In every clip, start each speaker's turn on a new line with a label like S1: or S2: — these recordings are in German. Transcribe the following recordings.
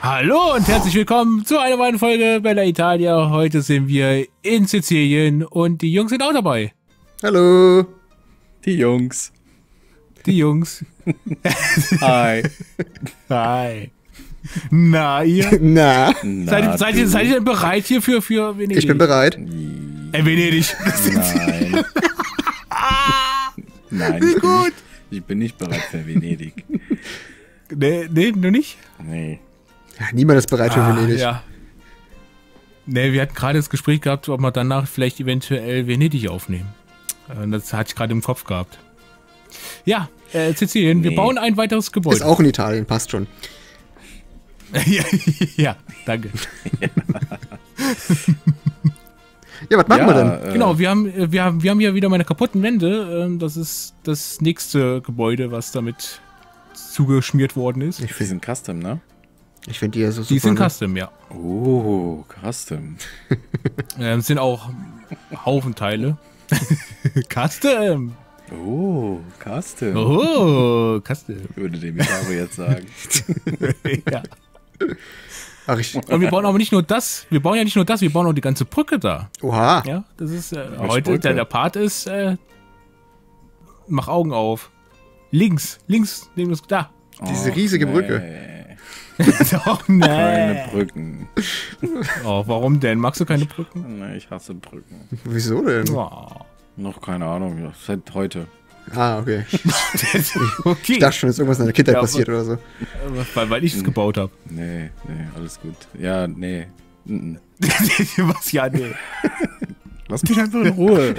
S1: Hallo und herzlich willkommen zu einer neuen Folge Bella Italia. Heute sind wir in Sizilien und die Jungs sind auch dabei.
S2: Hallo.
S3: Die Jungs.
S1: Die Jungs.
S3: Hi.
S1: Hi. Na, ihr?
S2: Na,
S1: seid, seid, ihr, seid ihr denn bereit hier für, für Venedig?
S2: ich bin bereit.
S1: Äh, Venedig.
S3: Nein. Nein, ich bin,
S1: gut.
S3: nicht, ich bin nicht bereit für Venedig.
S1: nee, nee, nur nicht?
S3: Nee.
S2: Ja, niemand ist bereit für
S1: Ah,
S2: Venedig.
S1: ja. Nee, wir hatten gerade das Gespräch gehabt, ob wir danach vielleicht eventuell Venedig aufnehmen. Äh, Das hatte ich gerade im Kopf gehabt. Ja, äh, Sizilien, wir
S3: Nee.
S1: bauen ein weiteres Gebäude.
S2: Ist auch in Italien, passt schon.
S1: ja, ja, danke.
S2: Ja, was machen wir denn?
S3: äh,
S1: Genau, wir haben, äh, wir haben, wir haben hier wieder meine kaputten Wände. Ähm, Das ist das nächste Gebäude, was damit zugeschmiert worden ist.
S3: Die sind Custom, ne?
S2: Ich finde die ja so super.
S1: Die sind
S2: ne?
S1: Custom, ja.
S3: Oh, Custom.
S1: Ähm, sind auch Haufenteile. Custom.
S3: Oh, Custom.
S1: Oh, Custom.
S3: Würde dem Italo jetzt sagen.
S1: ja.
S2: Ach, ich.
S1: Und wir bauen aber nicht nur das, wir bauen ja nicht nur das, wir bauen auch die ganze Brücke da.
S2: Oha.
S1: Ja, das ist äh, heute,
S3: Brücke?
S1: der, der Part ist, äh, mach Augen auf. Links, links, neben das, da.
S2: Diese riesige Brücke.
S3: Nee,
S1: Doch,
S3: keine
S1: nee.
S3: Brücken.
S1: Oh, warum denn? Magst du keine Brücken?
S3: Nee, ich hasse Brücken.
S2: Wieso denn?
S1: Oh.
S3: Noch keine Ahnung, ja, seit heute.
S2: Ah, okay.
S1: okay.
S2: Ich dachte schon, ist irgendwas in der Kindheit
S1: Ja,
S2: passiert oder so.
S1: Weil, weil ich es gebaut habe.
S3: Nee, nee, alles gut. Ja, nee.
S1: Was ja, nee.
S3: Lass mich einfach in Ruhe.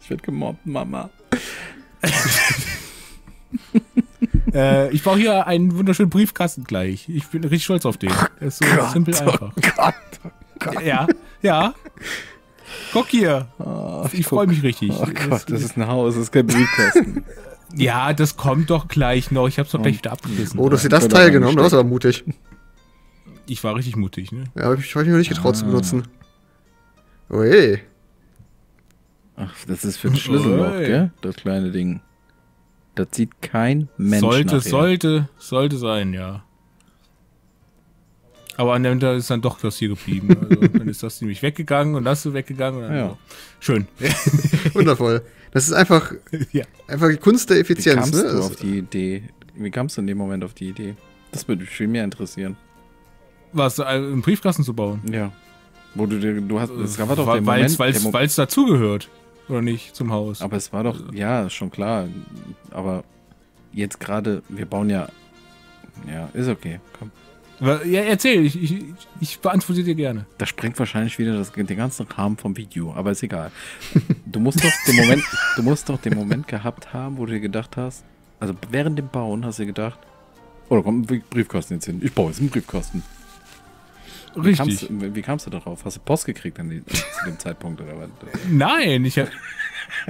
S3: ich werde gemobbt, Mama.
S1: äh, ich baue hier einen wunderschönen Briefkasten gleich. Ich bin richtig stolz auf den. Der ist so simpel einfach.
S3: Gott, oh Gott.
S1: Ja, ja. Guck hier. ich freue mich richtig.
S3: Oh Gott, das ist ein Haus, das ist kein Briefkasten.
S1: ja, das kommt doch gleich noch. Ich hab's doch gleich wieder abgerissen.
S2: Oh, du hast dir das Teil genommen, das aber mutig.
S1: Ich war richtig mutig, ne?
S2: Ja, ich habe ich mir nicht getraut
S3: Ah.
S2: zu benutzen. Oh je.
S3: Ach, das ist für ein Schlüsselloch,
S1: Oi.
S3: gell? Das kleine Ding. Das sieht kein Mensch
S1: sollte,
S3: nachher.
S1: sollte, sollte sein, ja. Aber an der Ende ist dann doch das hier geblieben. Also, dann ist das nämlich weggegangen und das ist weggegangen. Und dann
S3: Ja.
S1: so. Schön.
S2: Wundervoll. Das ist einfach,
S1: ja.
S2: einfach die Kunst der
S3: Wie
S2: Effizienz,
S3: kamst
S2: ne?
S3: du
S2: Das-
S3: auf die Idee? Wie kamst du in dem Moment auf die Idee? Das würde mich viel mehr interessieren.
S1: Was, äh, einen Briefkasten zu bauen?
S3: Ja. Wo du dir, du hast, es war doch der
S1: Weil
S3: Moment,
S1: es
S3: der Mo-
S1: dazugehört. Oder nicht, zum Haus.
S3: aber es war doch, ja, ist schon klar. Aber jetzt gerade, wir bauen ja, ja, ist okay, komm.
S1: Ja, erzähl, ich, ich, ich beantworte dir gerne.
S3: Da sprengt wahrscheinlich wieder das, den ganzen Rahmen vom Video, aber ist egal. Du musst doch den Moment, du musst doch den Moment gehabt haben, wo du dir gedacht hast, also während dem Bauen hast du dir gedacht, oh, da kommt ein Briefkasten jetzt hin. Ich baue jetzt einen Briefkasten. Wie
S1: Richtig.
S3: kamst, du- wie kamst du darauf? Hast du Post gekriegt an die, zu dem Zeitpunkt oder was?
S1: Nein, ich hab,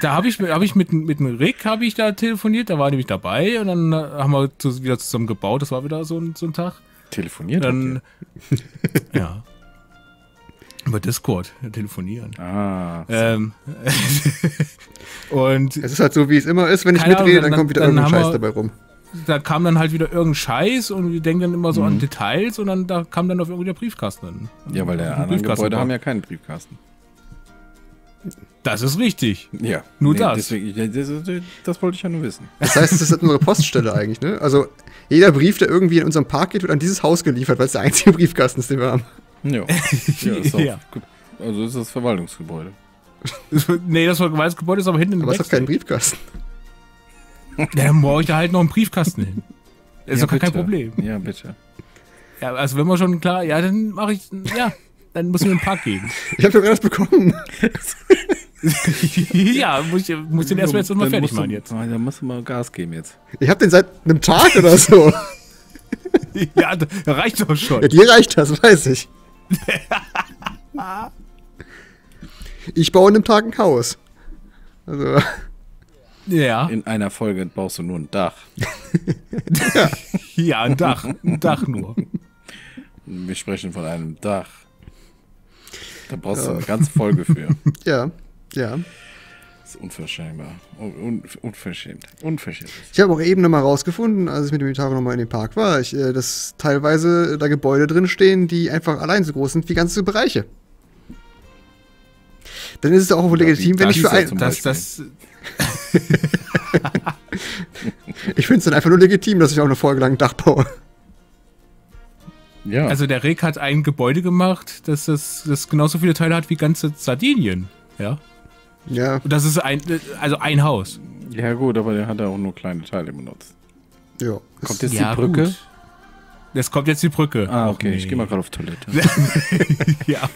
S1: da habe ich, hab ich mit, mit dem Rick habe ich da telefoniert, da war nämlich dabei und dann haben wir zu, wieder zusammen gebaut. Das war wieder so ein, so ein Tag.
S3: Telefoniert?
S1: Dann, ja. Über Discord telefonieren.
S3: Ah,
S1: Ähm, und
S2: Es ist halt so, wie es immer ist, wenn ich mitrede, dann,
S1: dann-
S2: kommt wieder irgendein Scheiß dabei rum.
S1: Da kam dann halt wieder irgendein Scheiß und wir denken dann immer so
S3: Mhm.
S1: an Details und dann da kam dann auf irgendwie der Briefkasten. Dann.
S3: ja, weil der anderen Gebäude haben ja keinen Briefkasten.
S1: Das ist richtig.
S3: Ja.
S1: Nur das.
S3: Deswegen, das, das, das wollte ich ja nur wissen.
S2: Das heißt, es ist halt unsere Poststelle eigentlich, ne? Also, jeder Brief, der irgendwie in unserem Park geht, wird an dieses Haus geliefert, weil es der einzige Briefkasten ist, den wir haben.
S3: Ja. ja, ist auch,
S1: Ja.
S3: Also ist das Verwaltungsgebäude.
S1: nee, das Verwaltungsgebäude ist aber hinten im
S2: Aber es hat keinen. Briefkasten.
S1: Ja, dann brauche ich da halt noch einen Briefkasten hin. Das ist
S3: Ja,
S1: doch gar kein. Problem.
S3: Ja, bitte.
S1: Ja, also wenn wir schon klar, ja, dann mache ich, ja, dann müssen wir in den Park gehen.
S2: Ich habe doch gerade das bekommen.
S1: ja, muss ich, muss den erstmal jetzt mal
S3: Dann
S1: fertig machen jetzt.
S3: Ah, Da musst du mal Gas geben jetzt.
S2: Ich habe den seit einem Tag oder so.
S1: ja, da reicht doch schon.
S2: Ja, dir reicht das, weiß ich. Ich baue in einem Tag ein Haus. Also,
S1: Ja,
S3: In einer Folge baust du nur ein Dach.
S1: ja, ein Dach, ein Dach nur.
S3: Wir sprechen von einem Dach. Da brauchst du eine ganze Folge für.
S2: ja, ja.
S3: Das ist unverschämbar. Un un unverschämt. Unverschämt.
S2: Ich habe auch eben nochmal rausgefunden, als ich mit dem Gitarre nochmal in den Park war, ich, äh, dass teilweise da Gebäude drin stehen, die einfach allein so groß sind wie ganze Bereiche. Dann ist es auch wohl
S3: Ja,
S2: legitim, wenn ich für ein.
S1: Das, das,
S2: Ich finde es dann einfach nur legitim, dass ich auch eine Folge lang ein Dach baue.
S3: Ja.
S1: also der Rick hat ein Gebäude gemacht, das, das, das genauso viele Teile hat wie ganze Sardinien. Ja.
S2: Ja.
S1: Und das ist ein, also ein Haus.
S3: ja, gut, aber der hat ja auch nur kleine Teile benutzt.
S2: Ja.
S3: Kommt jetzt
S1: ja,
S3: die Brücke?
S1: Gut. Jetzt kommt jetzt die Brücke.
S3: Ah, okay, ich
S1: nee.
S3: gehe mal gerade auf Toilette.
S1: ja.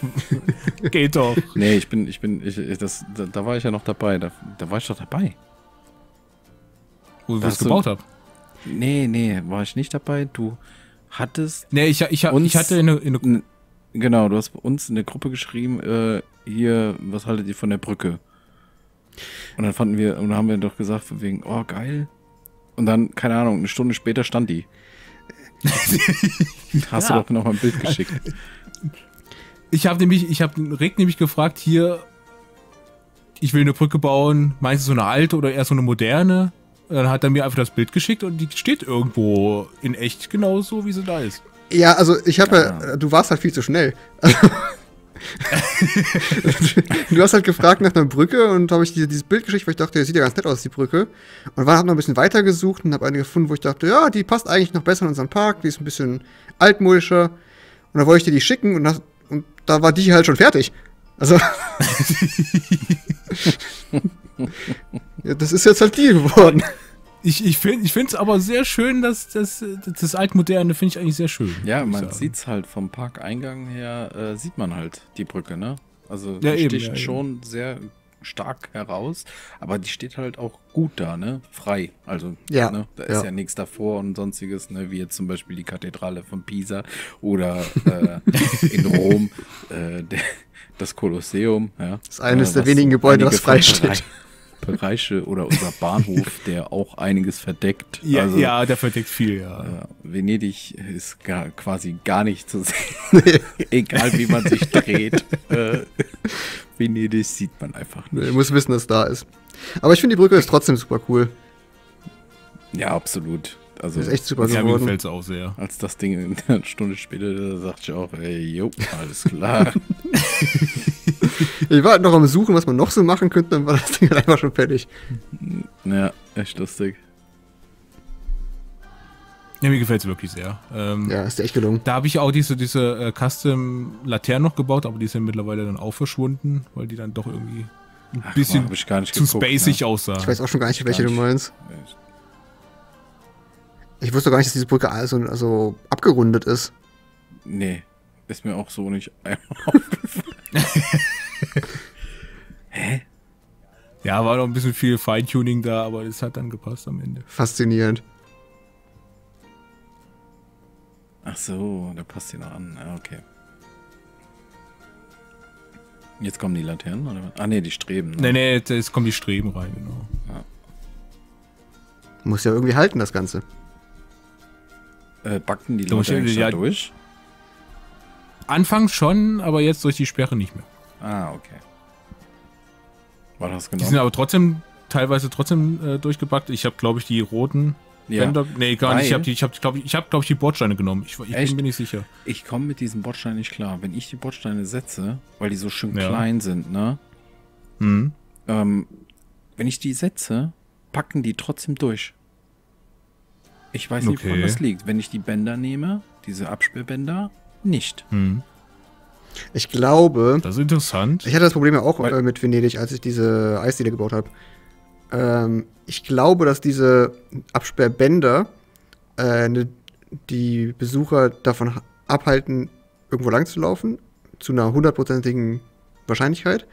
S1: Geht doch.
S3: nee, ich bin, ich bin, ich, ich- das, da, da war ich ja noch dabei. Da, da war ich doch dabei.
S1: Wo ich es gebaut habe.
S3: Nee, nee, war ich nicht dabei. Du hattest
S1: Nee, ich, ich, ich,
S3: Uns-
S1: ich hatte eine, eine
S3: Genau, du hast bei uns in der Gruppe geschrieben, äh, hier, was haltet ihr von der Brücke? Und dann fanden wir, und dann haben wir doch gesagt, von wegen, oh, geil. Und dann, keine Ahnung, eine Stunde später stand die. hast
S1: Ja.
S3: du doch noch mal ein Bild geschickt.
S1: Ich habe nämlich, ich habe Rick nämlich gefragt, hier, ich will eine Brücke bauen, meinst du so eine alte oder eher so eine moderne? Und dann hat er mir einfach das Bild geschickt und die steht irgendwo in echt genauso, wie sie da ist.
S2: Ja, also ich habe ja, du warst halt viel zu schnell. du hast halt gefragt nach einer Brücke und habe ich diese, dieses Bild geschickt, weil ich dachte, das sieht ja ganz nett aus, die Brücke. Und war hab noch ein bisschen weiter gesucht und habe eine gefunden, wo ich dachte, ja, die passt eigentlich noch besser in unseren Park, die ist ein bisschen altmodischer. Und dann wollte ich dir die schicken und, das, und da war die halt schon fertig. Also. ja, das ist jetzt halt die geworden.
S1: Ich, ich finde es aber sehr schön, dass das, das Altmoderne finde ich eigentlich sehr schön.
S3: Ja, man
S1: sagen.
S3: sieht's halt vom Parkeingang her, äh, sieht man halt die Brücke, ne? Also
S1: Ja,
S3: die
S1: eben,
S3: sticht
S1: ja, eben.
S3: schon sehr stark heraus, aber die steht halt auch gut da, ne? Frei. Also,
S2: Ja,
S3: ne? da ist
S2: ja.
S3: ja, nichts davor und sonstiges, ne? Wie jetzt zum Beispiel die Kathedrale von Pisa oder äh, in Rom äh, der, das Kolosseum, ja.
S2: Das ist eines
S3: Äh,
S2: der wenigen Gebäude, was frei steht.
S3: Bereich- Bereiche oder unser Bahnhof, der auch einiges verdeckt.
S1: Ja,
S3: also,
S1: ja, der verdeckt viel, ja.
S3: ja, Venedig ist gar, quasi gar nicht zu sehen. Egal wie man sich dreht. Äh, Venedig sieht man einfach nicht.
S2: Du musst wissen, dass es da ist. Aber ich finde, die Brücke ist trotzdem super cool.
S3: Ja, absolut. Also,
S2: Die ist echt super
S1: Ja, mir
S2: geworden.
S1: gefällt es auch sehr.
S3: als das Ding eine Stunde später, da sagte ich auch, ey, jo, alles klar.
S2: Ich war halt noch am Suchen, was man noch so machen könnte, dann war das Ding halt einfach schon fertig.
S3: ja, echt lustig.
S1: Ja, mir gefällt es wirklich sehr. Ähm,
S2: Ja, ist dir echt gelungen.
S1: Da habe ich auch diese, diese äh, Custom-Laternen noch gebaut, aber die sind mittlerweile dann auch verschwunden, weil die dann doch irgendwie ein
S3: Ach,
S1: bisschen
S3: hab ich gar nicht
S1: zu
S3: geguckt,
S1: spacig
S3: ne?
S1: aussahen.
S2: Ich weiß auch schon gar nicht,
S3: Gar
S2: welche du
S3: nicht.
S2: meinst. Ich wusste gar nicht, dass diese Brücke also, also abgerundet ist.
S3: Nee, ist mir auch so nicht einmal aufgefallen. Hä?
S1: Ja, war noch ein bisschen viel Feintuning da, aber es hat dann gepasst am Ende.
S2: Faszinierend.
S3: Ach so, da passt die noch an. Ja, okay. Jetzt kommen die Laternen, oder was? Ah, nee, die Streben.
S1: Nee,
S3: Ne?
S1: nee, jetzt- kommen die Streben rein, genau.
S2: Muss ja irgendwie halten, das Ganze.
S3: Äh, backten die Leute
S1: ja-
S3: durch?
S1: Anfangs schon, aber jetzt durch die Sperre nicht mehr.
S3: Ah, okay. War das
S1: Die
S3: genau?
S1: sind aber trotzdem, teilweise trotzdem äh, durchgebackt. Ich habe, glaube ich, die roten
S3: ja.
S1: Bänder. Nee, gar nicht. Ich
S3: Weil-
S1: habe, ich hab, glaube ich, ich, hab, glaub ich, die Bordsteine genommen. Ich, ich bin mir nicht sicher.
S3: Ich komme mit diesen Bordsteinen nicht klar. Wenn ich die Bordsteine setze, weil die so schön
S1: Ja.
S3: klein sind, ne?
S1: Mhm.
S3: Ähm, wenn ich die setze, packen die trotzdem durch. Ich weiß nicht, woran
S1: Okay.
S3: das liegt. Wenn ich die Bänder nehme, diese Absperrbänder, nicht.
S1: Mhm.
S2: Ich glaube,
S1: Das ist interessant.
S2: ich hatte das Problem ja auch äh, mit Venedig, als ich diese Eisdiele gebaut habe. Ähm, ich glaube, dass diese Absperrbänder äh, ne, die Besucher davon ha- abhalten, irgendwo lang zu laufen, zu einer hundertprozentigen Wahrscheinlichkeit.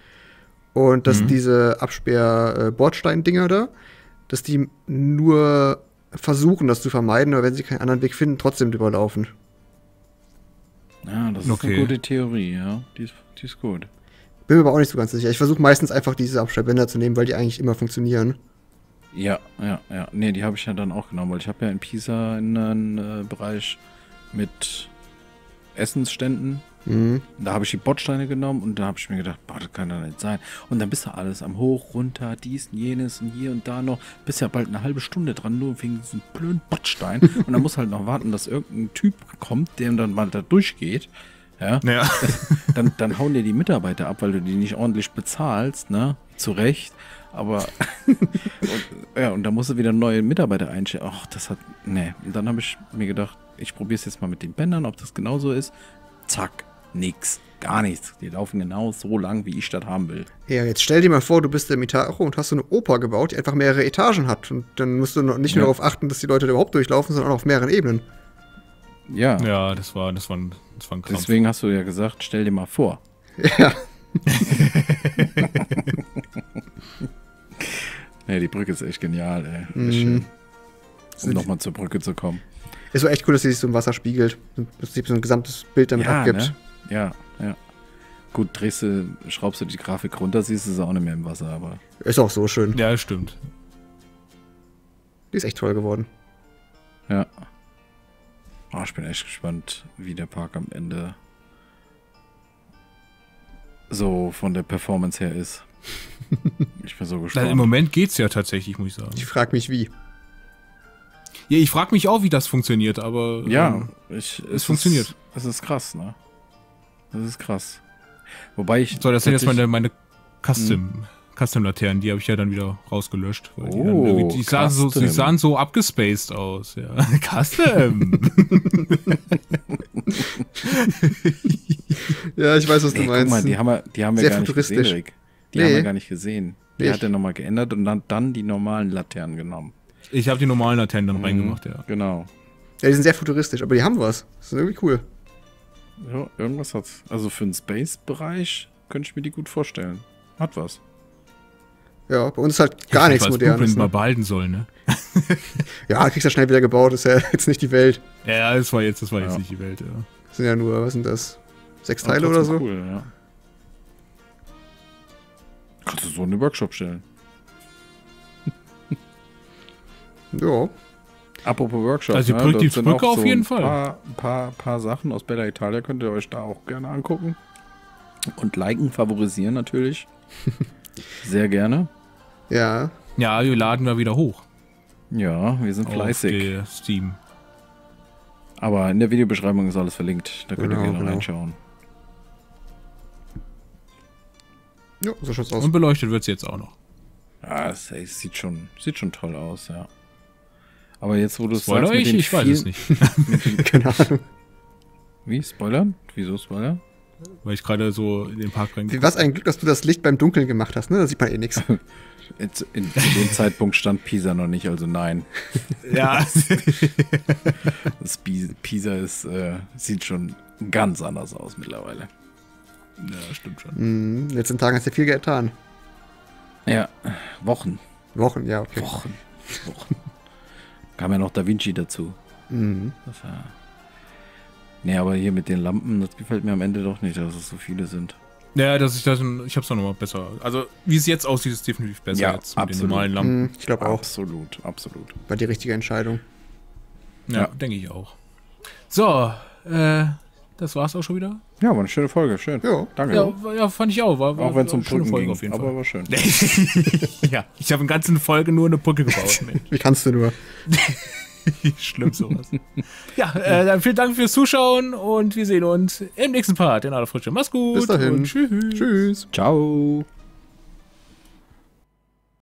S2: Und dass
S1: Mhm.
S2: diese Absperr-Bordstein-Dinger da, dass die nur versuchen, das zu vermeiden, aber wenn sie keinen anderen Weg finden, trotzdem drüber
S3: Ja, das ist
S1: Okay.
S3: eine gute Theorie, ja. Die ist, die ist gut.
S2: Bin mir aber auch nicht so ganz sicher. Ich versuche meistens einfach diese Absperrbänder zu nehmen, weil die eigentlich immer funktionieren.
S3: Ja, ja, ja. Nee, die habe ich ja dann auch genommen, weil ich habe ja in Pisa einen äh, Bereich mit Essensständen
S2: Mhm.
S3: Da habe ich die Bordsteine genommen und da habe ich mir gedacht, boah, das kann doch nicht sein. Und dann bist du alles am Hoch, runter, dies und jenes und hier und da noch. Bist ja bald eine halbe Stunde dran, nur wegen diesem blöden Bordstein. und dann musst du halt noch warten, dass irgendein Typ kommt, der dann mal da durchgeht. Ja,
S1: Ja.
S3: dann, dann hauen dir die Mitarbeiter ab, weil du die nicht ordentlich bezahlst, ne? Zu Recht. Aber, und, ja, und da musst du wieder neue Mitarbeiter einstellen. Ach, das hat, ne. Und dann habe ich mir gedacht, ich probiere es jetzt mal mit den Bändern, ob das genauso ist. Zack, nix, gar nichts. Die laufen genau so lang, wie ich das haben will.
S2: Ja, jetzt stell dir mal vor, du bist der Mitaro und hast so eine Oper gebaut, die einfach mehrere Etagen hat. Und dann musst du nicht nur
S3: Ja.
S2: darauf achten, dass die Leute da überhaupt durchlaufen, sondern auch auf mehreren Ebenen.
S3: Ja,
S1: Ja, das war, das war ein, das war ein Krampf.
S3: deswegen hast du ja gesagt, stell dir mal vor.
S2: Ja.
S3: Ne, die Brücke ist echt genial, ey.
S2: Mhm.
S3: Ist schön. Um nochmal zur Brücke zu kommen.
S2: Ist so echt cool, dass sie sich so im Wasser spiegelt. Im Prinzip so ein gesamtes Bild damit
S3: ja,
S2: abgibt.
S3: Ne? Ja, ja. Gut, drehst du, schraubst du die Grafik runter, siehst du sie auch nicht mehr im Wasser, aber
S2: Ist auch so schön.
S1: Ja, stimmt.
S2: Die ist echt toll geworden.
S3: ja. Oh, ich bin echt gespannt, wie der Park am Ende so von der Performance her ist. Ich bin so
S1: Na,
S3: gespannt.
S1: Im Moment geht's ja tatsächlich, muss ich sagen.
S2: Ich frage mich, wie.
S1: Ja, ich frage mich auch, wie das funktioniert, aber.
S3: Ja,
S1: ähm,
S3: ich,
S1: es funktioniert.
S3: Ist, es ist krass, ne? Das ist krass. Wobei ich.
S1: So, das sind jetzt meine, meine Custom, Custom-Laternen, die habe ich ja dann wieder rausgelöscht. Weil die,
S3: Oh,
S1: irgendwie- die, sahen so, die sahen so abgespaced aus, ja. Custom!
S2: Ja, ich weiß, was du
S3: Ey, guck
S2: meinst.
S3: mal, die haben wir, die haben wir
S2: Sehr
S3: gar nicht gesehen,
S2: futuristisch.
S3: Rick. Die
S2: Nee.
S3: haben wir gar nicht gesehen. Die
S2: Nicht.
S3: hat er nochmal geändert und dann, dann die normalen Laternen genommen.
S1: ich habe die normalen Laternen
S3: Mhm.
S1: dann reingemacht, ja.
S3: Genau.
S2: ja, die sind sehr futuristisch, aber die haben was. Das ist irgendwie cool.
S3: Ja, irgendwas hat's. Also für den Space-Bereich könnte ich mir die gut vorstellen. Hat was.
S2: Ja, bei uns ist halt gar nichts
S1: was
S2: Modernes.
S1: Blueprint mal
S2: Ne?
S1: behalten soll, ne?
S2: Ja, kriegst du schnell wieder gebaut, ist ja jetzt nicht die Welt.
S1: Ja, das war jetzt, das war jetzt
S3: Ja.
S1: nicht die Welt, ja.
S2: Das sind ja nur, was sind das? Sechs Teile oder so?
S3: Cool, ja. Kannst du so einen Workshop stellen.
S2: Ja.
S3: Apropos Workshop.
S1: Also die
S3: ne,
S1: Brücke- auf
S3: so
S1: jeden
S3: ein
S1: Fall.
S3: Paar, paar, paar Sachen aus Bella Italia könnt ihr euch da auch gerne angucken. Und liken, favorisieren natürlich. Sehr gerne.
S2: Ja.
S1: Ja, wir laden wir wieder hoch.
S3: Ja, wir sind
S1: Auf
S3: fleißig.
S1: Steam.
S3: Aber in der Videobeschreibung ist alles verlinkt. Da könnt
S2: Genau,
S3: ihr gerne
S2: genau.
S3: reinschauen.
S2: Ja, so schaut's aus.
S1: Und beleuchtet wird es jetzt auch noch.
S3: Ey, es sieht schon, sieht schon toll aus, ja. Aber jetzt, wo du es
S1: Spoiler
S3: sagst, mit
S1: ich?
S3: den
S1: Ich weiß es nicht.
S2: Keine Ahnung.
S3: Wie? Spoilern? Wieso Spoilern?
S1: Weil ich gerade so in den Park reingeguckt
S2: was ein Glück, dass du das Licht beim Dunkeln gemacht hast, ne? Da sieht man eh nichts.
S3: In, zu dem Zeitpunkt stand Pisa noch nicht, also nein.
S1: Ja.
S3: Das Pi- Pisa ist, äh, sieht schon ganz anders aus mittlerweile.
S1: ja, stimmt schon.
S2: Mhm, in den letzten Tagen hast du viel getan.
S3: Ja, Wochen.
S2: Wochen, ja, okay.
S3: Wochen. Wochen. Kam ja noch Da Vinci dazu.
S2: Mhm.
S3: Das war. Nee, aber hier mit den Lampen, das gefällt mir am Ende doch nicht, dass es so viele sind.
S1: Ja, dass ich das, ich hab's doch nochmal besser. Also, wie es jetzt aussieht, ist definitiv besser
S3: Ja,
S1: jetzt mit den
S3: absolut.
S1: normalen Lampen.
S2: Mhm, ich glaube auch.
S3: Absolut, absolut.
S2: War die richtige Entscheidung.
S1: Ja,
S3: Ja.
S1: denke ich auch. So, äh, das war's auch schon wieder.
S3: Ja, war eine schöne Folge, schön.
S2: Ja.
S3: Danke.
S1: Ja, ja fand ich auch. War, war,
S3: Auch wenn es um
S1: eine
S3: Brücken
S1: Folge
S3: ging,
S1: auf jeden
S3: aber
S1: Fall.
S3: war schön.
S1: ja, ich habe in ganzen Folge nur eine Brücke gebaut.
S2: Wie kannst du nur?
S1: Schlimm sowas. ja, äh, dann vielen Dank fürs Zuschauen und wir sehen uns im nächsten Part in aller Frische. Mach's gut.
S2: Bis dahin.
S1: Und tschüss.
S2: Tschüss.
S3: Ciao.